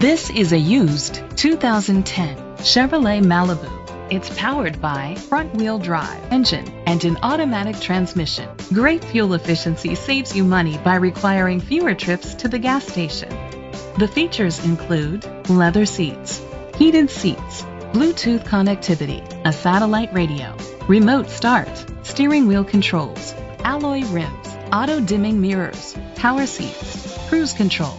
This is a used 2010 Chevrolet Malibu. It's powered by front-wheel drive engine and an automatic transmission. Great fuel efficiency saves you money by requiring fewer trips to the gas station. The features include leather seats, heated seats, Bluetooth connectivity, a satellite radio, remote start, steering wheel controls, alloy rims, auto dimming mirrors, power seats, cruise control.